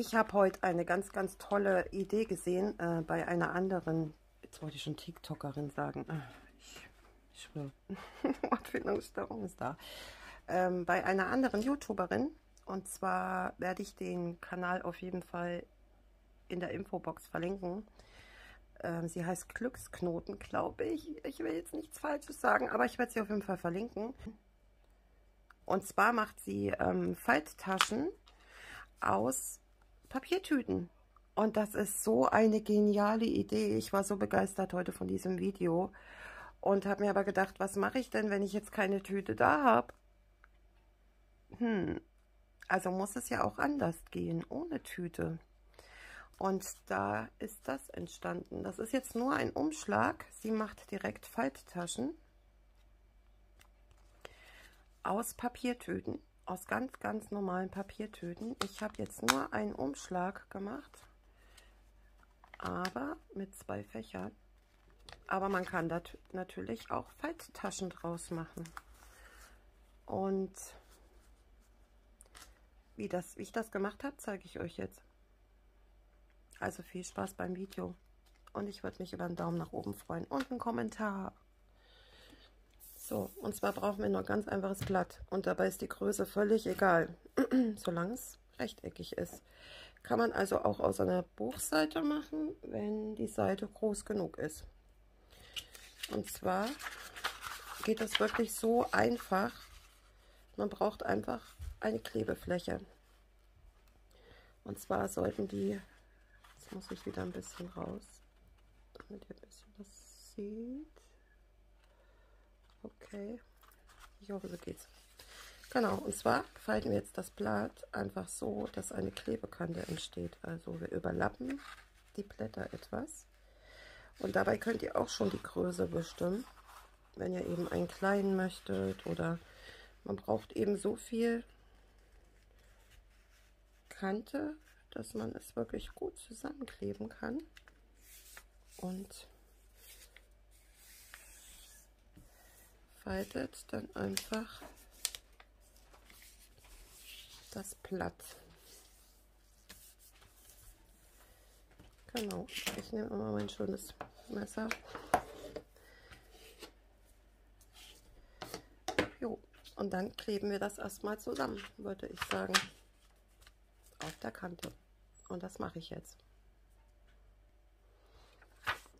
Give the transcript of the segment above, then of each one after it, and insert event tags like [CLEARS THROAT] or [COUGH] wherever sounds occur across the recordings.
Ich habe heute eine ganz, ganz tolle Idee gesehen äh, bei einer anderen, jetzt wollte ich schon TikTokerin sagen, ah, ich, ich schwöre, [LAUGHS] Wortfindungsstörung ist da, ähm, bei einer anderen YouTuberin und zwar werde ich den Kanal auf jeden Fall in der Infobox verlinken. Ähm, sie heißt Glücksknoten, glaube ich. Ich will jetzt nichts Falsches sagen, aber ich werde sie auf jeden Fall verlinken. Und zwar macht sie ähm, Falttaschen aus Papiertüten. Und das ist so eine geniale Idee. Ich war so begeistert heute von diesem Video und habe mir aber gedacht, was mache ich denn, wenn ich jetzt keine Tüte da habe? Hm, also muss es ja auch anders gehen, ohne Tüte. Und da ist das entstanden. Das ist jetzt nur ein Umschlag. Sie macht direkt Falttaschen aus Papiertüten aus ganz, ganz normalen Papiertüten. Ich habe jetzt nur einen Umschlag gemacht, aber mit zwei Fächern. Aber man kann da natürlich auch Falttaschen draus machen. Und wie, das, wie ich das gemacht habe, zeige ich euch jetzt. Also viel Spaß beim Video. Und ich würde mich über einen Daumen nach oben freuen und einen Kommentar. So, und zwar brauchen wir nur ganz einfaches Blatt. Und dabei ist die Größe völlig egal, [CLEARS THROAT] solange es rechteckig ist. Kann man also auch aus einer Buchseite machen, wenn die Seite groß genug ist. Und zwar geht das wirklich so einfach. Man braucht einfach eine Klebefläche. Und zwar sollten die, jetzt muss ich wieder ein bisschen raus, damit ihr ein bisschen was seht. Okay. Ich hoffe, so geht's. Genau, und zwar falten wir jetzt das Blatt einfach so, dass eine Klebekante entsteht. Also wir überlappen die Blätter etwas. Und dabei könnt ihr auch schon die Größe bestimmen, wenn ihr eben einen kleinen möchtet oder man braucht eben so viel Kante, dass man es wirklich gut zusammenkleben kann. Und faltet dann einfach das Blatt. Genau, ich nehme immer mein schönes Messer. Jo, und dann kleben wir das erstmal zusammen, würde ich sagen, auf der Kante. Und das mache ich jetzt.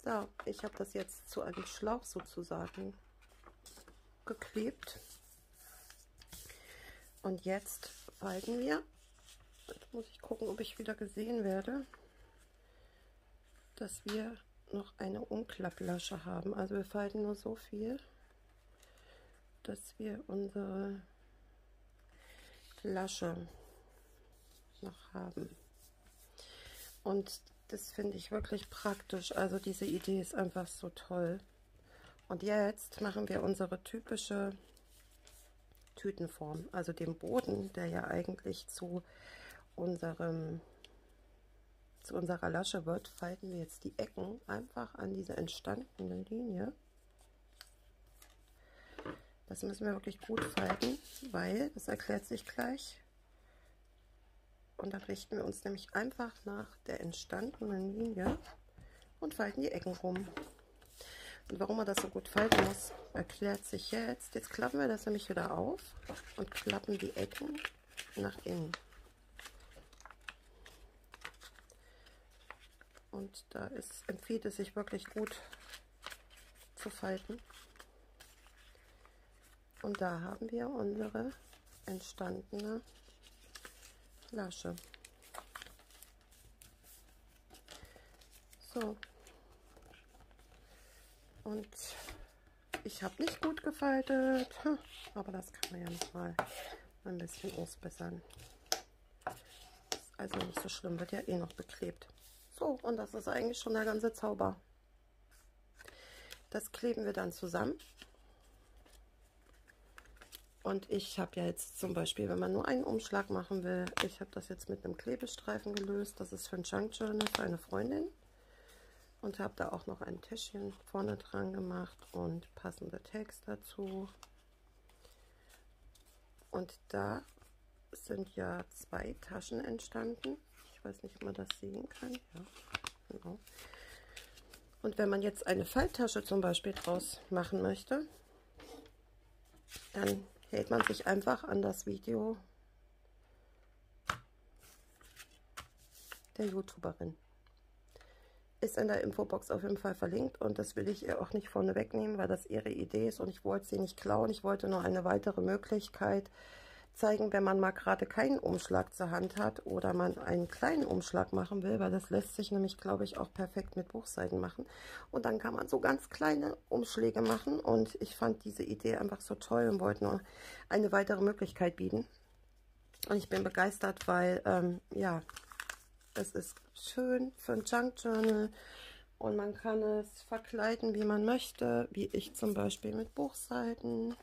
So, ich habe das jetzt zu einem Schlauch sozusagen geklebt. Und jetzt falten wir. Jetzt muss ich gucken, ob ich wieder gesehen werde, dass wir noch eine Umklapplasche haben. Also wir falten nur so viel, dass wir unsere Lasche noch haben. Und das finde ich wirklich praktisch. Also diese Idee ist einfach so toll. Und jetzt machen wir unsere typische Tütenform, also den Boden, der ja eigentlich zu unserem zu unserer Lasche wird, falten wir jetzt die Ecken einfach an diese entstandene Linie. Das müssen wir wirklich gut falten, weil, das erklärt sich gleich, und dann richten wir uns nämlich einfach nach der entstandenen Linie und falten die Ecken rum. Und warum man das so gut falten muss, erklärt sich jetzt. Jetzt klappen wir das nämlich wieder auf und klappen die Ecken nach innen. Und da ist, empfiehlt es sich wirklich gut zu falten. Und da haben wir unsere entstandene Lasche. So, und ich habe nicht gut gefaltet, aber das kann man ja noch mal ein bisschen ausbessern. Also nicht so schlimm, wird ja eh noch beklebt. So, und das ist eigentlich schon der ganze Zauber. Das kleben wir dann zusammen. Und ich habe ja jetzt zum Beispiel, wenn man nur einen Umschlag machen will, ich habe das jetzt mit einem Klebestreifen gelöst. Das ist für ein Junk Journal für eine Freundin und habe da auch noch ein Täschchen vorne dran gemacht und passende Text dazu. Und da sind ja zwei Taschen entstanden. Ich weiß nicht, ob man das sehen kann. Ja, genau. Und wenn man jetzt eine Falttasche zum Beispiel draus machen möchte, dann hält man sich einfach an das Video der YouTuberin. Ist in der Infobox auf jeden Fall verlinkt und das will ich ihr auch nicht vorne wegnehmen, weil das ihre Idee ist und ich wollte sie nicht klauen. Ich wollte nur eine weitere Möglichkeit zeigen, wenn man mal gerade keinen Umschlag zur Hand hat oder man einen kleinen Umschlag machen will, weil das lässt sich nämlich, glaube ich, auch perfekt mit Buchseiten machen. Und dann kann man so ganz kleine Umschläge machen und ich fand diese Idee einfach so toll und wollte nur eine weitere Möglichkeit bieten. Und ich bin begeistert, weil, ähm, ja, es ist schön für ein Junk Journal und man kann es verkleiden, wie man möchte, wie ich zum Beispiel mit Buchseiten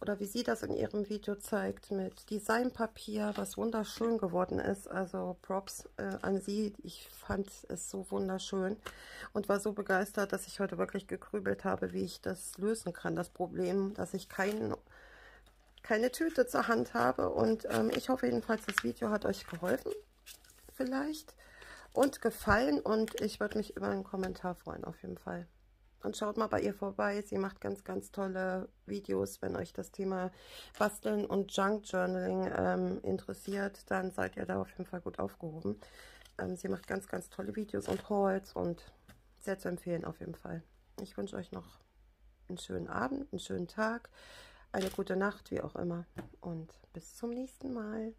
oder wie sie das in ihrem Video zeigt, mit Designpapier, was wunderschön geworden ist. Also Props äh, an sie. Ich fand es so wunderschön und war so begeistert, dass ich heute wirklich gegrübelt habe, wie ich das lösen kann. Das Problem, dass ich kein, keine Tüte zur Hand habe. Und ähm, ich hoffe jedenfalls, das Video hat euch geholfen, vielleicht, und gefallen. Und ich würde mich über einen Kommentar freuen, auf jeden Fall. Und schaut mal bei ihr vorbei. Sie macht ganz, ganz tolle Videos. Wenn euch das Thema Basteln und Junk Journaling ähm, interessiert, dann seid ihr da auf jeden Fall gut aufgehoben. Ähm, sie macht ganz, ganz tolle Videos und Hauls und sehr zu empfehlen auf jeden Fall. Ich wünsche euch noch einen schönen Abend, einen schönen Tag, eine gute Nacht, wie auch immer. Und bis zum nächsten Mal.